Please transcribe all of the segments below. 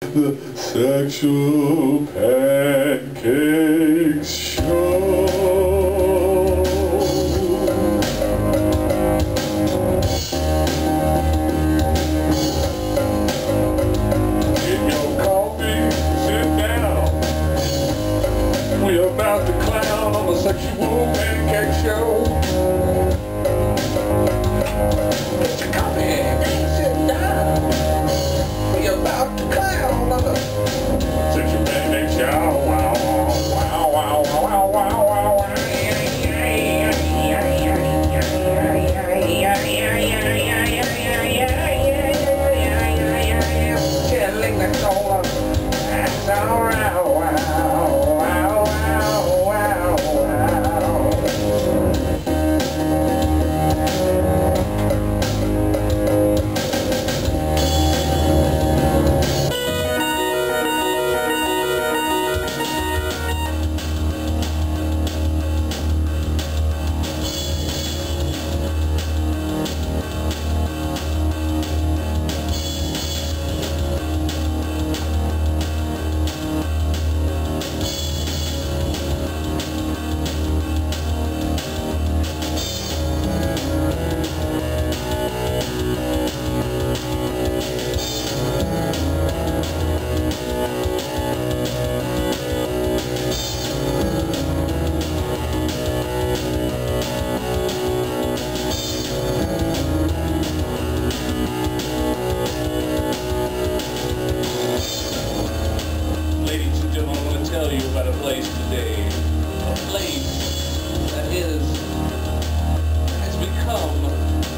the Sexual Pancake Show. Get your coffee, sit down. We're about to clown on the Sexual Pancake Show. Get your coffee, clown on the Sexual Pancake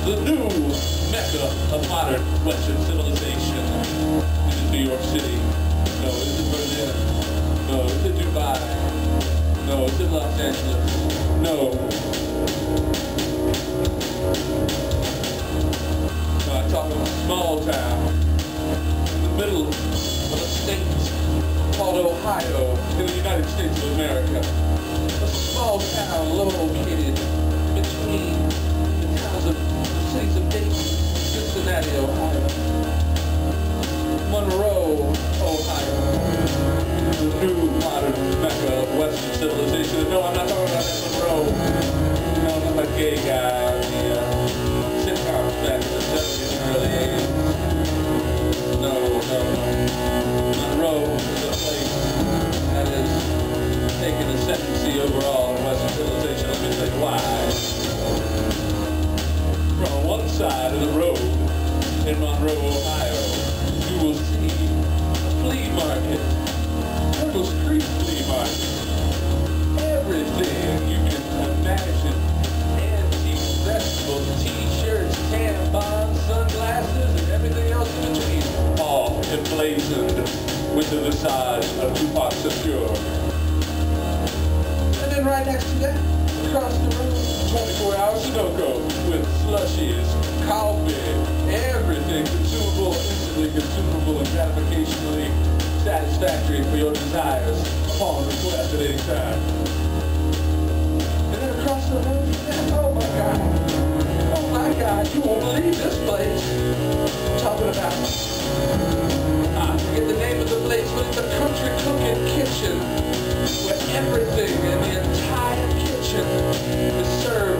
the new mecca of modern Western civilization. It is New York City. No, it's in Berlin. No, it's in Dubai. No, it's in Los Angeles. No. No, I'm talking a small town in the middle of a state called Ohio in the United States of America. A small town located Cincinnati, Ohio, Monroe, Ohio, the new modern mecca of Western civilization. No, I'm not talking about Monroe. No, I'm not a gay guy. The uh, back in the 70s and early 80s. No, no, no. Monroe is a place that is taking ascendancy overall Ohio, you will see a flea market. Turtle Creek Flea Market. Everything you can imagine. Antique vegetables, t-shirts, tampons, sunglasses, and everything else in between. All emblazoned with the visage of Tupac Shakur. And then right next to that, across the room, 24 hour Sudoku with slushies, coffee, everything consumable, instantly consumable, and gratificationally satisfactory for your desires upon request at any time. And then across the room, oh my God, oh my God, you won't believe this place. I'm talking about, ah, I forget the name of the place, but it's a country cooking kitchen where everything in the entire kitchen is served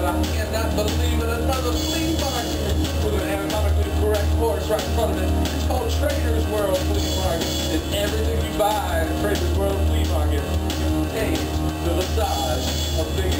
God, I cannot believe it, another flea market with an anatomically correct horse right in front of it. It's called Trader's World Flea Market. And everything you buy at Trader's World Flea Market you contains the visage of big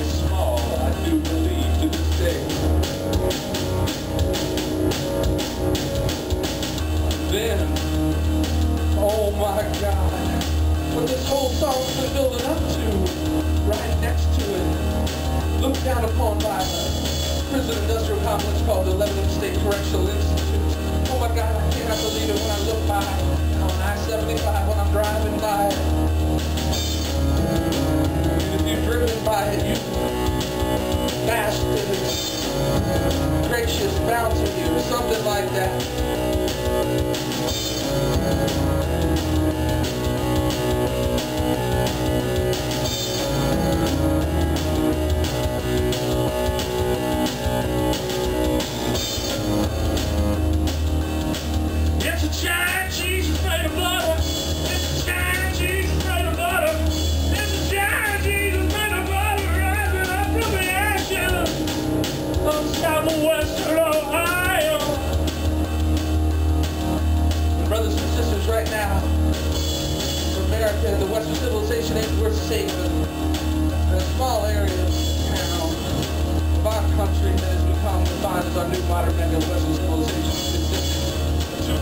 defined our new modern mega Western civilization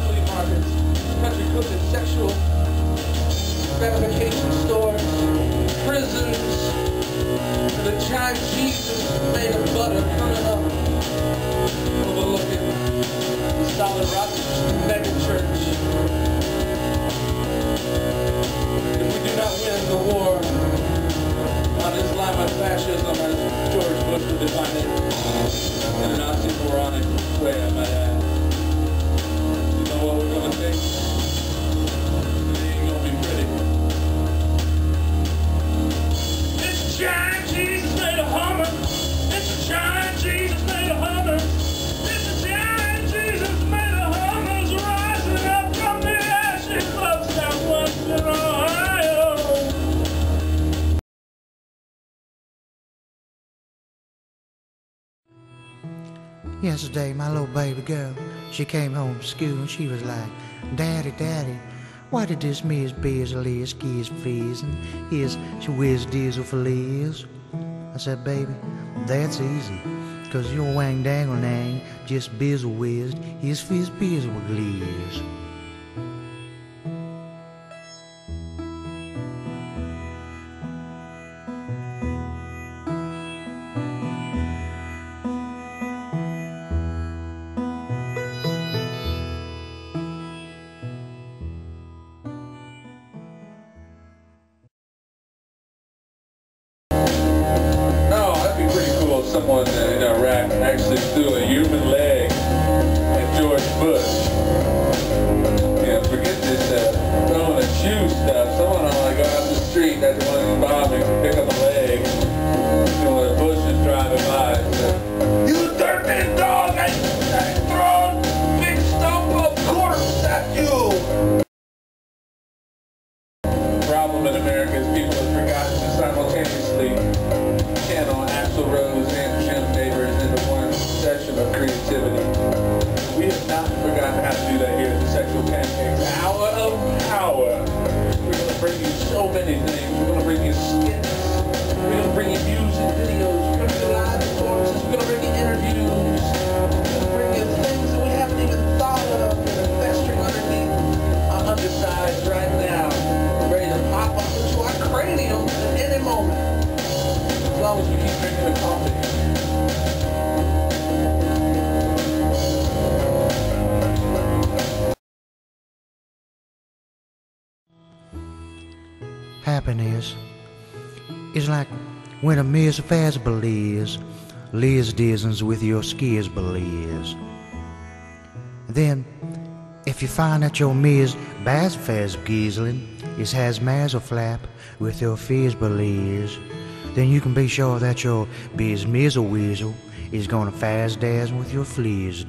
flea markets, country cooking, sexual gratification stores, prisons, and the giant Jesus made of butter coming up. Overlooking the solid rock mega church. Yesterday, my little baby girl, she came home from school and she was like, Daddy, Daddy, why did this Miss Beasley skis fleas and his whiz diesel for Liz? I said, baby, that's easy, 'cause your wang dangle nang just bizzle whizzed his fizz bizzle with Liz. Someone uh, in Iraq actually threw a human leg at George Bush. Yeah, forget this uh, throwing a shoe stuff. Someone on like out the street after one of these bombings, pick up a leg. You know, when Bush is driving by, and say, you dirty dog! I, I thrown big stump of corpse at you! problem in America is people have forgotten to simultaneously channel Axl Rose and Happiness is like when a Miss Fazbear Liz, Disney's with your skis Liz. Then, if you find that your Miss Bass Giesling is has flap with your Liz, then you can be sure that your Biz Mizzle Weasel is gonna fast dazzle with your fleas.